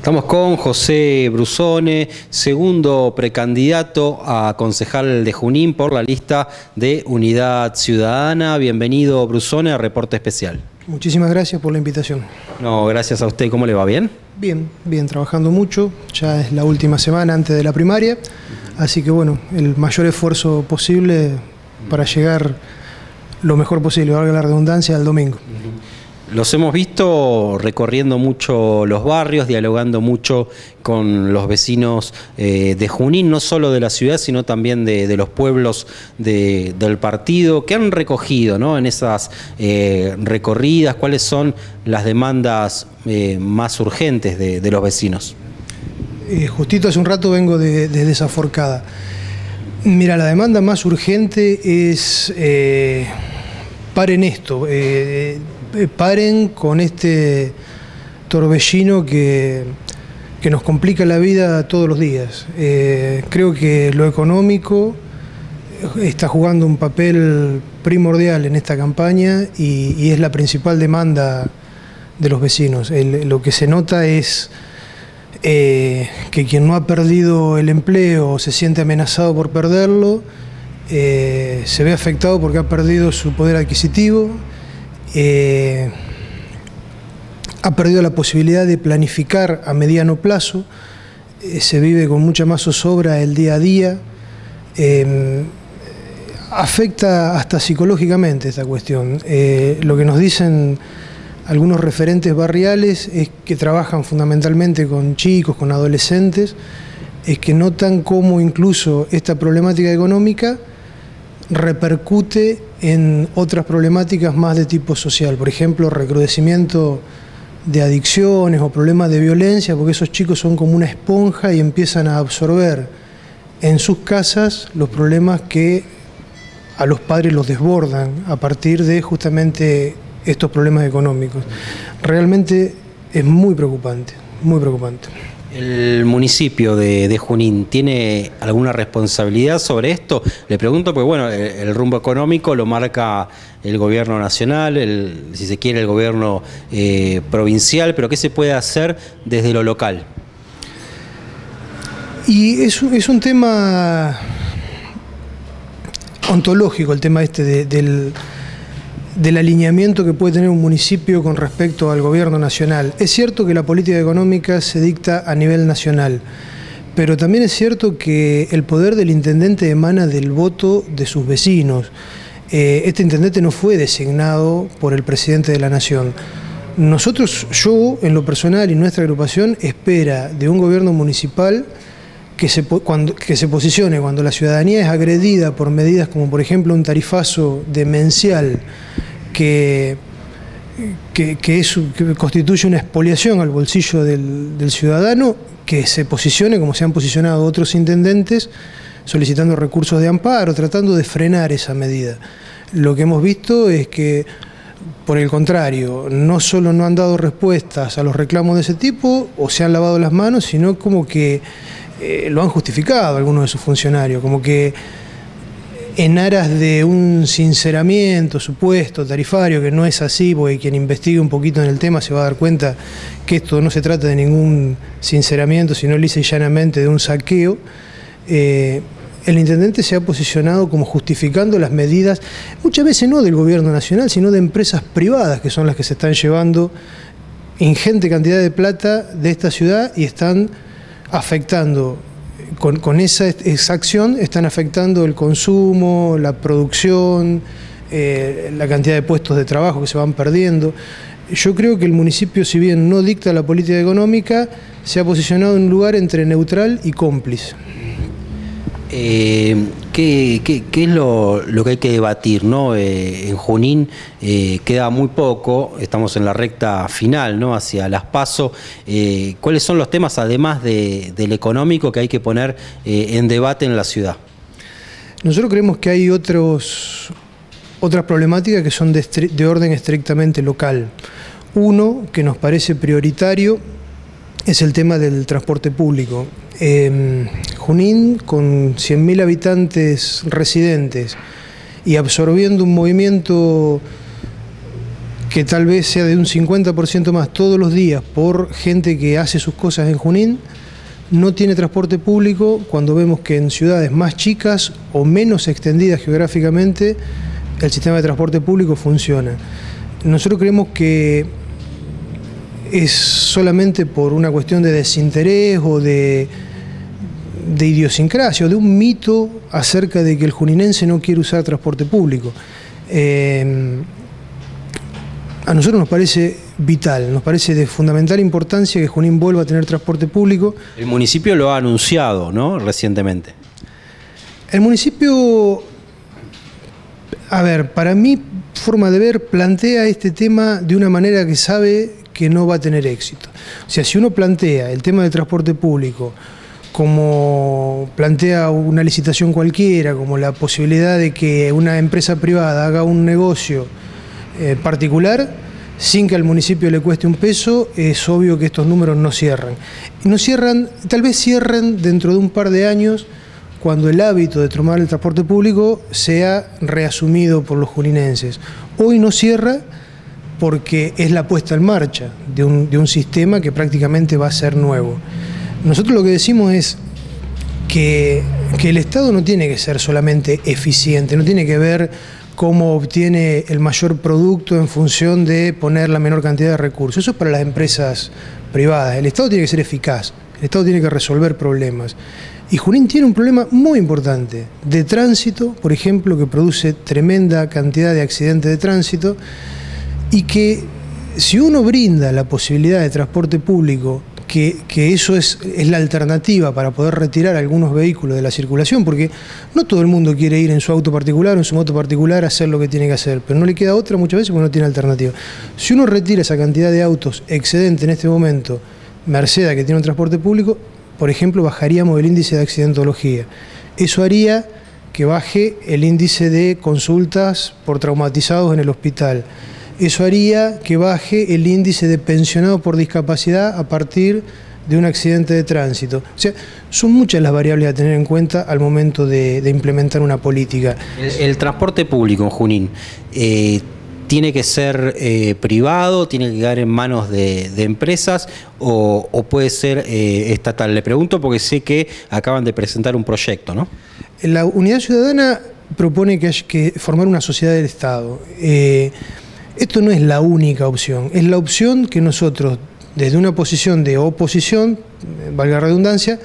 Estamos con José Brusone, segundo precandidato a concejal de Junín por la lista de Unidad Ciudadana. Bienvenido Brusone a Reporte Especial. Muchísimas gracias por la invitación. No, gracias a usted. ¿Cómo le va? ¿Bien? Bien, bien, trabajando mucho. Ya es la última semana antes de la primaria. Así que bueno, el mayor esfuerzo posible para llegar lo mejor posible, valga la redundancia, al domingo. Los hemos visto recorriendo mucho los barrios, dialogando mucho con los vecinos eh, de Junín, no solo de la ciudad, sino también de, los pueblos del partido. ¿Qué han recogido ¿no? en esas eh, recorridas? ¿Cuáles son las demandas eh, más urgentes de, los vecinos? justito hace un rato vengo desde esa forcada. Mira, la demanda más urgente es paren esto paren con este torbellino que, que, nos complica la vida todos los días. Eh, creo que lo económico está jugando un papel primordial en esta campaña y, es la principal demanda de los vecinos. lo que se nota es eh, que quien no ha perdido el empleo o se siente amenazado por perderlo, se ve afectado porque ha perdido su poder adquisitivo, eh, ha perdido la posibilidad de planificar a mediano plazo, eh, se vive con mucha más zozobra el día a día, eh, afecta hasta psicológicamente esta cuestión. lo que nos dicen algunos referentes barriales es que trabajan fundamentalmente con chicos, con adolescentes, es que notan cómo incluso esta problemática económica repercute en otras problemáticas más de tipo social, por ejemplo, recrudecimiento de adicciones o problemas de violencia, porque esos chicos son como una esponja y empiezan a absorber en sus casas los problemas que a los padres los desbordan a partir de justamente estos problemas económicos. Realmente es muy preocupante, muy preocupante. ¿El municipio de, Junín tiene alguna responsabilidad sobre esto? Le pregunto porque, bueno, el, rumbo económico lo marca el gobierno nacional, el, si se quiere el gobierno eh, provincial, pero ¿qué se puede hacer desde lo local? Y es, es un tema ontológico, el tema este del del alineamiento que puede tener un municipio con respecto al gobierno nacional. Es cierto que la política económica se dicta a nivel nacional, pero también es cierto que el poder del intendente emana del voto de sus vecinos. Eh, este intendente no fue designado por el presidente de la nación. Nosotros, yo en lo personal y nuestra agrupación, espera de un gobierno municipal que se, que se posicione cuando la ciudadanía es agredida por medidas como por ejemplo un tarifazo demencial que, que, constituye una expoliación al bolsillo del, ciudadano, que se posicione como se han posicionado otros intendentes solicitando recursos de amparo, tratando de frenar esa medida. Lo que hemos visto es que, por el contrario, no solo no han dado respuestas a los reclamos de ese tipo o se han lavado las manos, sino como que eh, lo han justificado algunos de sus funcionarios, como que en aras de un sinceramiento supuesto, tarifario, que no es así, porque quien investigue un poquito en el tema se va a dar cuenta que esto no se trata de ningún sinceramiento, sino lisa y llanamente de un saqueo. Eh, el intendente se ha posicionado como justificando las medidas, muchas veces no del gobierno nacional, sino de empresas privadas, que son las que se están llevando ingente cantidad de plata de esta ciudad y están afectando, con, esa, acción están afectando el consumo, la producción, eh, la cantidad de puestos de trabajo que se van perdiendo. Yo creo que el municipio, si bien no dicta la política económica, se ha posicionado en un lugar entre neutral y cómplice. Eh, ¿qué, es lo, que hay que debatir? ¿no? Eh, en Junín eh, queda muy poco, estamos en la recta final, ¿no? hacia las pasos. ¿Cuáles son los temas, además del económico, que hay que poner en debate en la ciudad? Nosotros creemos que hay otros, otras problemáticas que son de orden estrictamente local. Uno que nos parece prioritario es el tema del transporte público. Em, Junín, con 100.000 habitantes residentes y absorbiendo un movimiento que tal vez sea de un 50% más todos los días por gente que hace sus cosas en Junín, no tiene transporte público cuando vemos que en ciudades más chicas o menos extendidas geográficamente el sistema de transporte público funciona. Nosotros creemos que es solamente por una cuestión de desinterés o de, de idiosincrasia o de un mito acerca de que el juninense no quiere usar transporte público. Eh, a nosotros nos parece vital, nos parece de fundamental importancia que Junín vuelva a tener transporte público. El municipio lo ha anunciado, ¿no? Recientemente. El municipio, a ver, para mi forma de ver, plantea este tema de una manera que sabe que no va a tener éxito. O sea, si uno plantea el tema del transporte público como plantea una licitación cualquiera, como la posibilidad de que una empresa privada haga un negocio eh, particular, sin que al municipio le cueste un peso, es obvio que estos números no cierran. No cierran, tal vez cierren dentro de un par de años, cuando el hábito de tomar el transporte público sea reasumido por los juninenses. Hoy no cierra porque es la puesta en marcha de un, de un sistema que prácticamente va a ser nuevo. Nosotros lo que decimos es que, el Estado no tiene que ser solamente eficiente, no tiene que ver cómo obtiene el mayor producto en función de poner la menor cantidad de recursos. Eso es para las empresas privadas. El Estado tiene que ser eficaz, el Estado tiene que resolver problemas. Y Junín tiene un problema muy importante de tránsito, por ejemplo, que produce tremenda cantidad de accidentes de tránsito y que si uno brinda la posibilidad de transporte público que, eso es, es, la alternativa para poder retirar algunos vehículos de la circulación, porque no todo el mundo quiere ir en su auto particular o en su moto particular a hacer lo que tiene que hacer, pero no le queda otra muchas veces porque no tiene alternativa. Si uno retira esa cantidad de autos excedente en este momento, Mercedes que tiene un transporte público, por ejemplo, bajaríamos el índice de accidentología. Eso haría que baje el índice de consultas por traumatizados en el hospital eso haría que baje el índice de pensionados por discapacidad a partir de un accidente de tránsito. O sea, son muchas las variables a tener en cuenta al momento de, implementar una política. El, transporte público en Junín. Eh, ¿Tiene que ser eh, privado, tiene que quedar en manos de, empresas o, puede ser eh, estatal? Le pregunto porque sé que acaban de presentar un proyecto, ¿no? La Unidad Ciudadana propone que hay que formar una sociedad del Estado. Esto no es la única opción, es la opción que nosotros, desde una posición de oposición, valga la redundancia,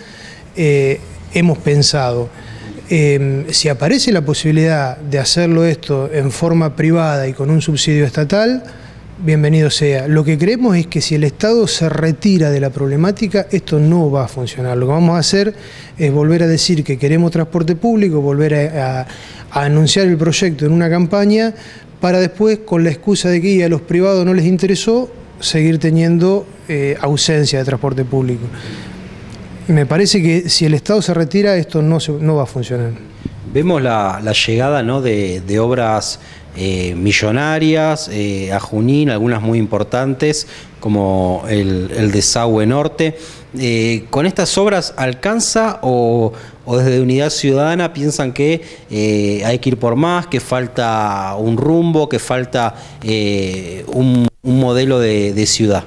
eh, hemos pensado. Em, si aparece la posibilidad de hacerlo esto en forma privada y con un subsidio estatal, bienvenido sea. Lo que creemos es que si el Estado se retira de la problemática, esto no va a funcionar. Lo que vamos a hacer es volver a decir que queremos transporte público, volver a anunciar el proyecto en una campaña, para después, con la excusa de que a los privados no les interesó, seguir teniendo eh, ausencia de transporte público. Me parece que si el Estado se retira, esto no, no va a funcionar. Vemos la, llegada ¿no? de, obras eh, millonarias eh, a Junín, algunas muy importantes, como el, el desagüe norte. Eh, ¿con estas obras alcanza o, desde Unidad Ciudadana piensan que eh, hay que ir por más, que falta un rumbo, que falta eh, un, modelo de, ciudad?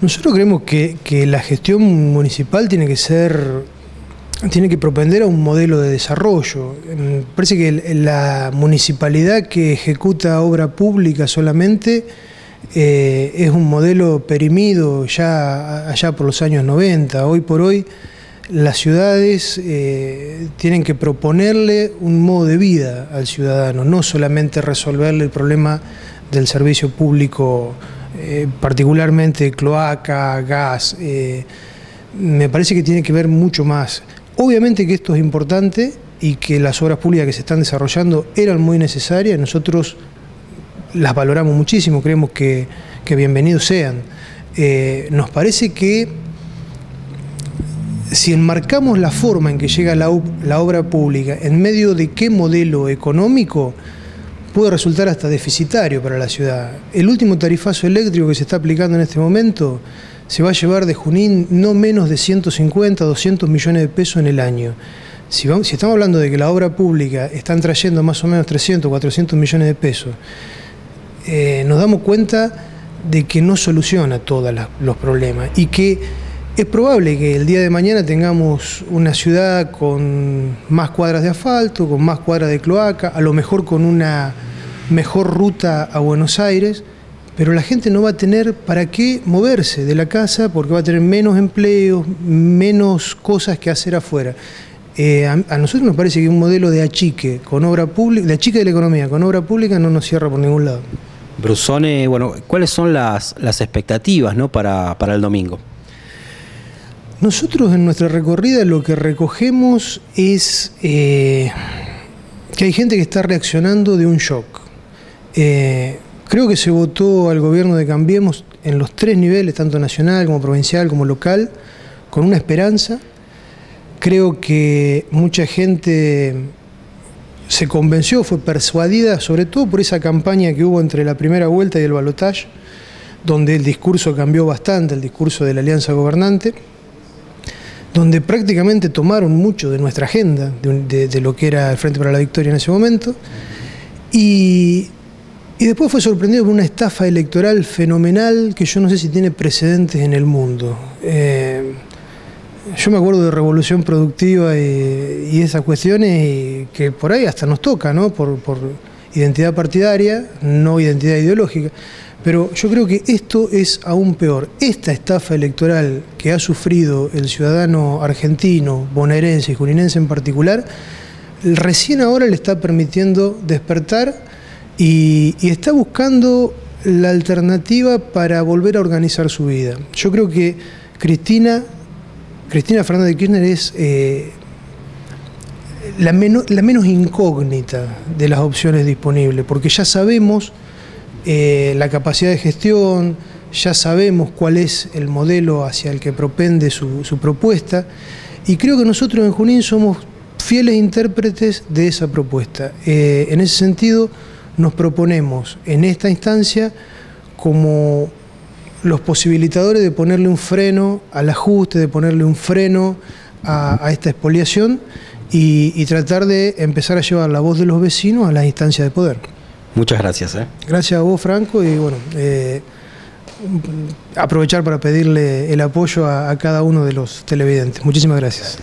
Nosotros creemos que, la gestión municipal tiene que ser, tiene que propender a un modelo de desarrollo. parece que la municipalidad que ejecuta obra pública solamente eh, es un modelo perimido ya allá por los años 90. Hoy por hoy las ciudades eh, tienen que proponerle un modo de vida al ciudadano, no solamente resolverle el problema del servicio público, eh, particularmente cloaca, gas. me parece que tiene que ver mucho más. Obviamente que esto es importante y que las obras públicas que se están desarrollando eran muy necesarias. Nosotros las valoramos muchísimo, creemos que, bienvenidos sean. Eh, nos parece que si enmarcamos la forma en que llega la, obra pública en medio de qué modelo económico, puede resultar hasta deficitario para la ciudad. El último tarifazo eléctrico que se está aplicando en este momento se va a llevar de Junín no menos de 150, 200 millones de pesos en el año. Si, si estamos hablando de que la obra pública están trayendo más o menos 300, 400 millones de pesos, eh, nos damos cuenta de que no soluciona todos los problemas y que es probable que el día de mañana tengamos una ciudad con más cuadras de asfalto, con más cuadras de cloaca, a lo mejor con una mejor ruta a Buenos Aires, pero la gente no va a tener para qué moverse de la casa porque va a tener menos empleos, menos cosas que hacer afuera. Eh, a, nosotros nos parece que un modelo de achique con obra pública, de achique de la economía con obra pública no nos cierra por ningún lado. Brusone, bueno, ¿cuáles son las, expectativas ¿no? para, para el domingo? Nosotros en nuestra recorrida lo que recogemos es eh, que hay gente que está reaccionando de un shock. Eh, creo que se votó al gobierno de Cambiemos en los tres niveles, tanto nacional como provincial como local, con una esperanza. Creo que mucha gente se convenció, fue persuadida, sobre todo por esa campaña que hubo entre la primera vuelta y el balotaje, donde el discurso cambió bastante, el discurso de la alianza gobernante, donde prácticamente tomaron mucho de nuestra agenda, de, lo que era el Frente para la Victoria en ese momento, y, después fue sorprendido por una estafa electoral fenomenal que yo no sé si tiene precedentes en el mundo. Eh, yo me acuerdo de revolución productiva y, esas cuestiones que por ahí hasta nos toca, ¿no? Por, identidad partidaria, no identidad ideológica. Pero yo creo que esto es aún peor. Esta estafa electoral que ha sufrido el ciudadano argentino, bonaerense y juninense en particular, recién ahora le está permitiendo despertar y está buscando la alternativa para volver a organizar su vida. Yo creo que Cristina Cristina Fernández de Kirchner es eh, la, menos incógnita de las opciones disponibles, porque ya sabemos eh, la capacidad de gestión, ya sabemos cuál es el modelo hacia el que propende su, propuesta, y creo que nosotros en Junín somos fieles intérpretes de esa propuesta. Eh, en ese sentido, nos proponemos en esta instancia como los posibilitadores de ponerle un freno al ajuste, de ponerle un freno a, esta expoliación y, tratar de empezar a llevar la voz de los vecinos a las instancias de poder. Muchas gracias. ¿eh? Gracias a vos, Franco, y bueno, eh, aprovechar para pedirle el apoyo a, a cada uno de los televidentes. Muchísimas gracias.